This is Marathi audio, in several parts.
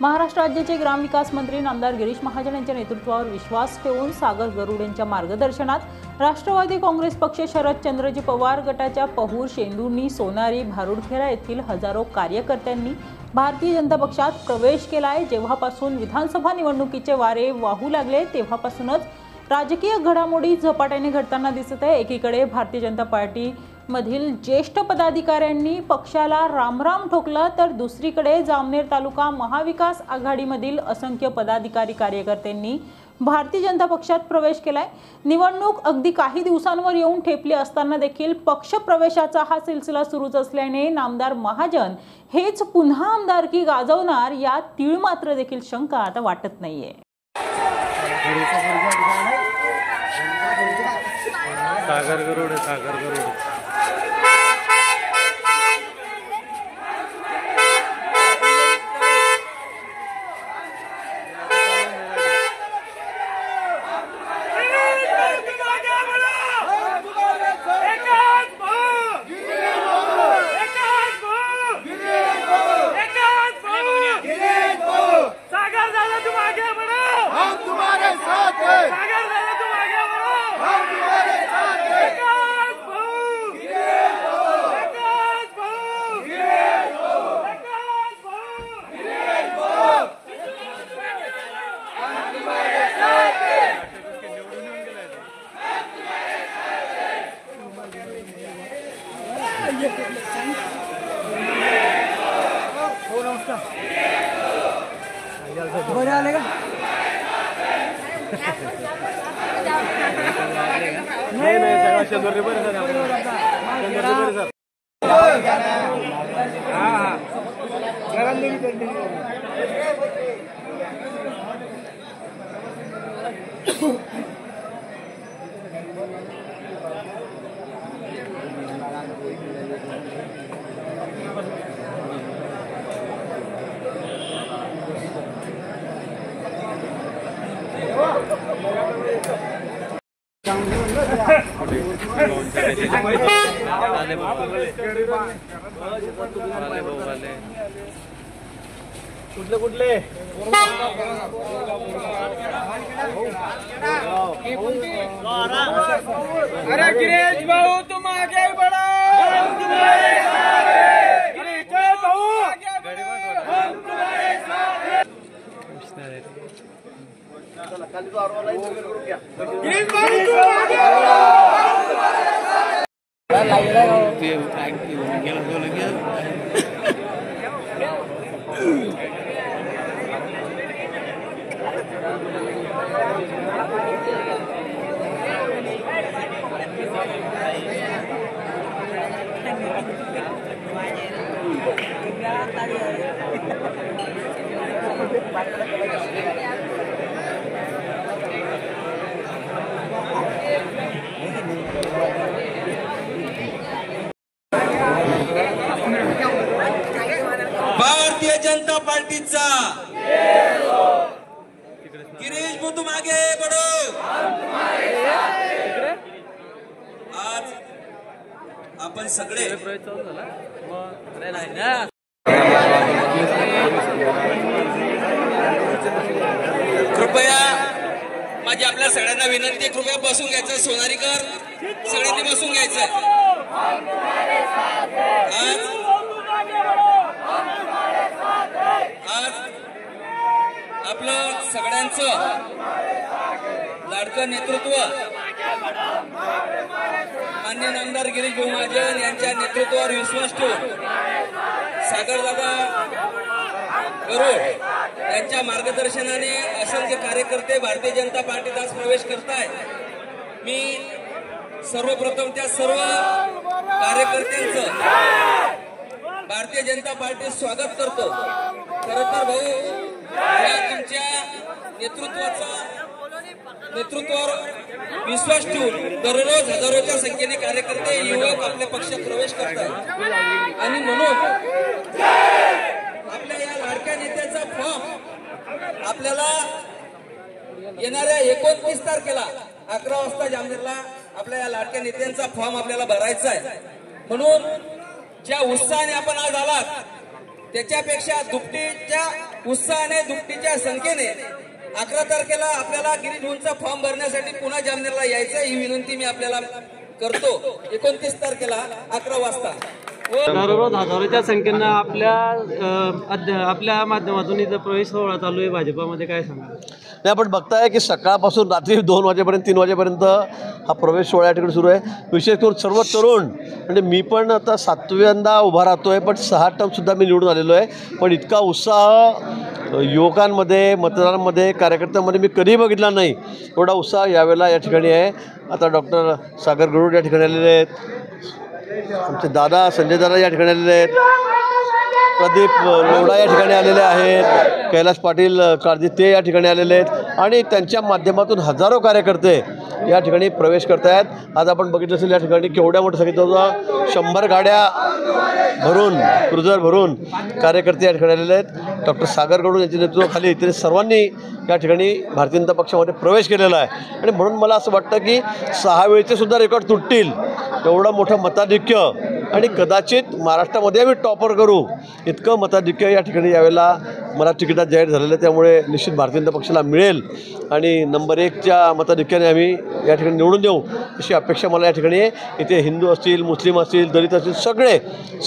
महाराष्ट्र राज्याचे ग्रामविकास मंत्री नामदार गिरीश महाजन यांच्या नेतृत्वावर विश्वास ठेवून सागर गरुड यांच्या मार्गदर्शनात राष्ट्रवादी काँग्रेस पक्ष शरदचंद्रजी पवार गटाच्या पहूर शेंदुर्णी सोनारी भारुडखेरा येथील हजारो कार्यकर्त्यांनी भारतीय जनता पक्षात प्रवेश केला आहे जेव्हापासून विधानसभा निवडणुकीचे वारे वाहू लागले तेव्हापासूनच राजकीय घडामोडी झपाट्याने घडताना दिसत आहे. एकीकडे भारतीय जनता पार्टी मधील ज्येष्ठ पदाधिकाऱ्यांनी पक्षाला रामराम ठोकलं तर दुसरीकडे जामनेर तालुका महाविकास आघाडीमधील असंख्य पदाधिकारी कार्यकर्त्यांनी भारतीय जनता पक्षात प्रवेश केलाय. निवडणूक अगदी काही दिवसांवर येऊन ठेपली असताना देखील पक्ष प्रवेशाचा हा सिलसिला सुरूच असल्याने नामदार महाजन हेच पुन्हा आमदारकी गाजवणार या तीळ मात्र देखील शंका आता वाटत नाहीये. सागर गरुड आहे, सागर गरुड सागर दादा तुम आगे बढ़ो हम तुम्हारे साथ हैं सागर दादा तुम आगे बढ़ो हम तुम्हारे साथ हैं विकास भाऊ विकास भाऊ विकास भाऊ नाही नाही सगळा शंभर रुपये सर. शंभर रुपये सर भाऊ आले भाऊ आले कुठले कुठले अरे गिरीश भाऊ तू मागे बडा गिरीश भाऊ आगे बढ़ो हम तुम्हारे साथ हैं गिरीश भाऊ तुम आगे ते गेलं गेलं गेलं भारतीय पार्टीचा. गिरीश भाऊ तुम आगे बढो आज आपण सगळे कृपया माझी आपल्या सगळ्यांना विनंती कृपया बसून घ्यायचं सोनारीकर सगळ्यांनी बसून घ्यायचं आज आज आपलं सगळ्यांचं. लाडकं नेतृत्व. मान्य आमदार गिरीश भाऊ महाजन यांच्या नेतृत्वावर विश्वास ठेवून सागरदादा गरुड यांच्या मार्गदर्शनाने असंख्य कार्यकर्ते भारतीय जनता पार्टीत आज प्रवेश करतायत. मी सर्वप्रथम त्या सर्व कार्यकर्त्यांचं भारतीय जनता पार्टीत स्वागत करतो. खरं तर भाऊ या तुमच्या नेतृत्वाचा नेतृत्वावर विश्वास ठेवून दररोज हजारोच्या संख्येने कार्यकर्ते युवक आपल्या पक्षात प्रवेश करतात. आणि म्हणून आपल्या या लाडक्या आपल्याला येणाऱ्या एकोणतीस तारखेला अकरा वाजता जामनेरला आपल्या या लाडक्या नेत्यांचा फॉर्म आपल्याला भरायचा आहे. म्हणून ज्या उत्साहाने आपण आज आलात त्याच्यापेक्षा दुपटीच्या उत्साहाने दुपटीच्या संख्येने अकरा तारखेला आपल्याला गिरीश भाऊंचा फॉर्म भरण्यासाठी पुन्हा जामनेरला यायचं ही विनंती मी आपल्याला करतो. एकोणतीस तारखेला अकरा वाजता. दररोज हजारोच्या संख्येनं आपल्या आपल्या माध्यमातून इथं प्रवेश सोहळा चालू आहे भाजपामध्ये. काय सांगा नाही आपण बघताय की सकाळपासून रात्री दोन वाजेपर्यंत तीन वाजेपर्यंत हा प्रवेश सोहळा या ठिकाणी सुरू आहे. विशेष करून सर्व तरुण म्हणजे मी पण आता सातव्यांदा उभा राहतो आहे पण सहा टर्मसुद्धा मी निवडून आलेलो आहे. पण इतका उत्साह युवकांमध्ये मतदारांमध्ये कार्यकर्त्यांमध्ये मी कधीही बघितला नाही. एवढा उत्साह यावेळेला या ठिकाणी आहे. आता डॉक्टर सागर गरुड या ठिकाणी आलेले आहेत. आमचे दादा संजय दादा या ठिकाणी आलेले आहेत. प्रदीप लोढा या ठिकाणी आलेले आहेत. कैलास पाटील काळजी ते या ठिकाणी आलेले आहेत. आणि त्यांच्या माध्यमातून हजारो कार्यकर्ते या ठिकाणी प्रवेश करत आहेत आज आपण बघितलं असेल या ठिकाणी केवढ्या मोठं सांगितलं होतं. शंभर गाड्या भरून क्रुझर भरून कार्यकर्ते या ठिकाणी आलेले आहेत. डॉक्टर सागर गडू यांच्या नेतृत्वाखाली इथे सर्वांनी या ठिकाणी भारतीय जनता पक्षामध्ये प्रवेश केलेला आहे. आणि म्हणून मला असं वाटतं की सहा वेळचे सुद्धा रेकॉर्ड तुटतील. एवढं मोठं मताधिक्य. आणि कदाचित महाराष्ट्रामध्ये आम्ही टॉपर करू. इतकं मताधिक्य या ठिकाणी यावेळेला मला तिकिटात जाहीर झालेलं आहे. त्यामुळे निश्चित भारतीय जनता पक्षाला मिळेल. आणि नंबर एकच्या मताधिक्याने आम्ही या ठिकाणी निवडून देऊ. अशी अपेक्षा मला या ठिकाणी आहे इथे हिंदू असतील मुस्लिम असतील दलित असतील सगळे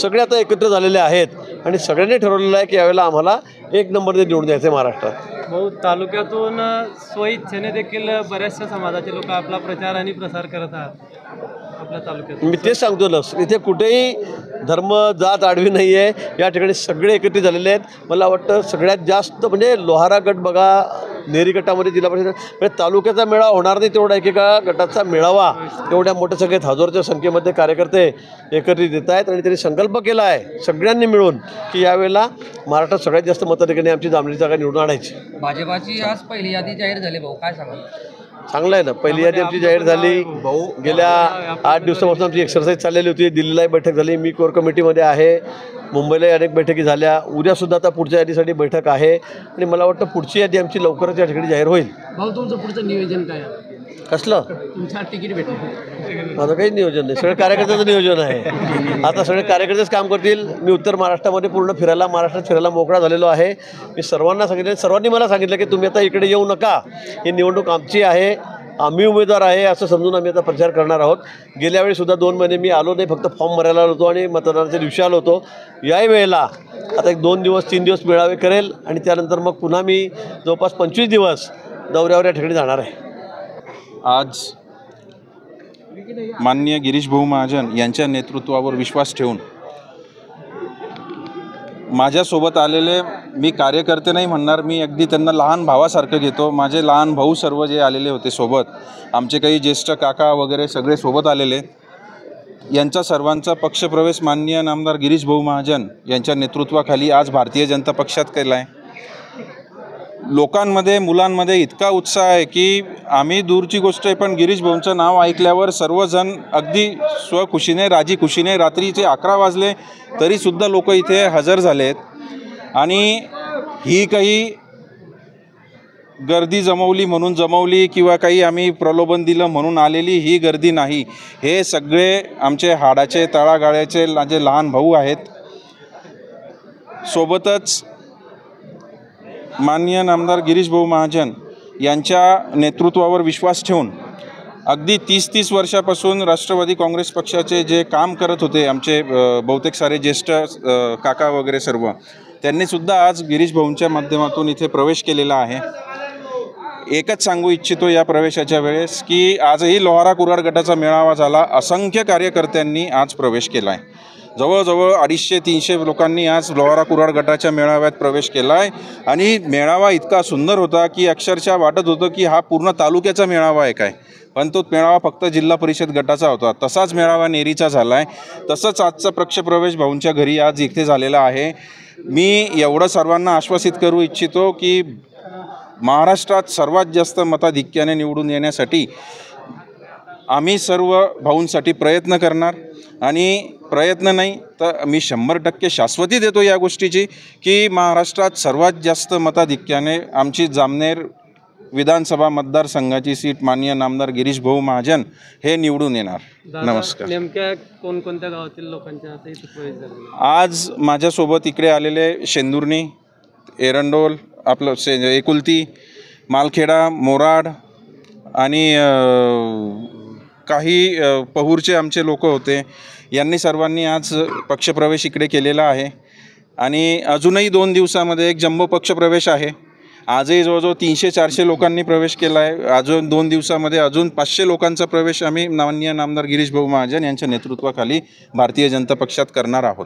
सगळे आता एकत्र झालेले आहेत. आणि सगळ्यांनी ठरवलेलं आहे की यावेळेला आम्हाला एक नंबरने निवडून द्यायचं आहे महाराष्ट्रात. भाऊ तालुक्यातून स्वइच्छेने देखील बऱ्याचशा समाजाचे लोक आपला प्रचार आणि प्रसार करत आहात. मी तेच सांगतो ना इथे कुठेही धर्म जात आडवी नाही आहे. या ठिकाणी सगळे एकत्रित झालेले आहेत. मला वाटतं सगळ्यात जास्त म्हणजे लोहारा गट बघा नेरी गटामध्ये जिल्हा परिषद. म्हणजे तालुक्याचा मेळावा होणार नाही तेवढा एकेका गटाचा मेळावा. एवढ्या मोठ्या संख्येत हजारोच्या संख्येमध्ये कार्यकर्ते एकत्रित येत आहेत आणि त्यांनी संकल्प केला आहे सगळ्यांनी मिळून की यावेळेला महाराष्ट्रात सगळ्यात जास्त मताधिकाने आमची जांभळी जागा निवडून आणायची. भाजपाची आज पहिली यादी जाहीर झाली भाऊ. काय सांगा चांगलं आहे ना. पहिली यादी आमची जाहीर झाली. गेल्या आठ दिवसापासून आमची एक्सरसाइज चाललेली होती. दिल्लीलाही बैठक झाली. मी कोर कमिटीमध्ये आहे. मुंबईलाही अनेक बैठकी झाल्या. उद्यासुद्धा आता पुढच्या यादीसाठी बैठक आहे. आणि मला वाटतं पुढची यादी आमची लवकरच या ठिकाणी जाहीर होईल. भाऊ तुमचं पुढचं नियोजन काय? कसलं? तुमच्या तिकीट भेटलं. माझं काही नियोजन नाही. सगळं कार्यकर्त्याचं नियोजन आहे. आता सगळे कार्यकर्तेच काम करतील. मी उत्तर महाराष्ट्रामध्ये पूर्ण फिरायला महाराष्ट्रात फिरायला मोकळा झालेलो आहे. मी सर्वांना सांगितलं सर्वांनी मला सांगितलं की तुम्ही आता इकडे येऊ नका. ही निवडणूक आमची आहे. आम्ही उमेदवार आहे असं समजून आम्ही आता प्रचार करणार आहोत. गेल्या वेळी सुद्धा दोन महिने मी आलो नाही फक्त फॉर्म भरायला आलो होतो आणि मतदानाच्या दिवशी आलो होतो. याही वेळेला आता एक दोन दिवस तीन दिवस मेळावे करेल आणि त्यानंतर मग पुन्हा मी जवळपास पंचवीस दिवस दौऱ्यावर या ठिकाणी जाणार आहे. आज माननीय गिरीश भाऊ महाजन यांच्या नेतृत्वावर विश्वास ठेवून माझ्यासोबत आलेले मी कार्यकर्ते नाही म्हणणार मी अगदी त्यांना लहान भावासारखं घेतो. माझे लहान भाऊ सर्व जे आलेले होते सोबत आमचे काही ज्येष्ठ काका वगैरे सगळे सोबत आलेले यांचा सर्वांचा पक्षप्रवेश माननीय नामदार गिरीश भाऊ महाजन यांच्या नेतृत्वाखाली आज भारतीय जनता पक्षात केला आहे लोकांमध्ये मुलांमध्ये इतका उत्साह आहे की आम्ही दूरची गोष्ट आहे पण गिरीश भाऊंचं नाव ऐकल्यावर सर्वजण अगदी स्वखुशीने राजी खुशीने रात्रीचे अकरा वाजले तरीसुद्धा लोक इथे हजर झाले आहेत आणि ही काही गर्दी जमवली म्हणून जमवली किंवा काही आम्ही प्रलोभन दिलं म्हणून आलेली ही गर्दी नाही. हे सगळे आमचे हाडाचे तळागाळ्याचे जे लहान भाऊ आहेत सोबतच माननीय नामदार गिरीश भाऊ महाजन यांच्या नेतृत्वावर विश्वास ठेवून अगदी तीस तीस वर्षापासून राष्ट्रवादी काँग्रेस पक्षाचे जे काम करत होते आमचे बहुतेक सारे ज्येष्ठ काका वगैरे सर्व त्यांनीसुद्धा आज गिरीश भाऊंच्या माध्यमातून इथे प्रवेश केलेला आहे. एकच सांगू इच्छितो या प्रवेशाच्या वेळेस की आजही लोहारा कुराड गटाचा मेळावा झाला. असंख्य कार्यकर्त्यांनी आज प्रवेश केला आहे जवळजवळ अडीचशे तीनशे लोकांनी आज लोहारा कुराड गटाच्या मेळाव्यात प्रवेश केला आहे आणि मेळावा इतका सुंदर होता की अक्षरशः वाटत होतं की हा पूर्ण तालुक्याचा मेळावा आहे काय. पण तो मेळावा फक्त जिल्हा परिषद गटाचा होता. तसाच मेळावा नेरीचा झाला आहे तसंच आजचा पक्षप्रवेश भाऊंच्या घरी आज इथे झालेला आहे. मी एवढं सर्वांना आश्वासित करू इच्छितो की महाराष्ट्रात सर्वात जास्त मताधिक्याने निवडून येण्यासाठी आम्ही सर्व भाऊंसाठी प्रयत्न करणार. आणि प्रयत्न नाही तर मी शंभर टक्के शाश्वती देतो या गोष्टीची की महाराष्ट्रात सर्वात जास्त मताधिक्याने आमची जामनेर विधानसभा मतदारसंघाची सीट माननीय नामदार गिरीश भाऊ महाजन हे निवडून येणार. नमस्कार. नेमक्या कोणकोणत्या गावातील लोकांच्या आज माझ्यासोबत इकडे आलेले शेंदुर्णी एरंडोल आपलं से एकुलती मालखेडा मोराड आणि काही पहूरचे आमचे लोक होते. यांनी सर्वांनी आज पक्षप्रवेश इकडे केलेला आहे. आणि अजूनही दोन दिवसामध्ये एक जम्बो पक्षप्रवेश आहे. आजही जवळजवळ तीनशे चारशे लोकांनी प्रवेश केला आहे अजून दोन दिवसामध्ये अजून पाचशे लोकांचा प्रवेश आम्ही माननीय नामदार गिरीश भाऊ महाजन यांच्या नेतृत्वाखाली भारतीय जनता पक्षात करणार आहोत.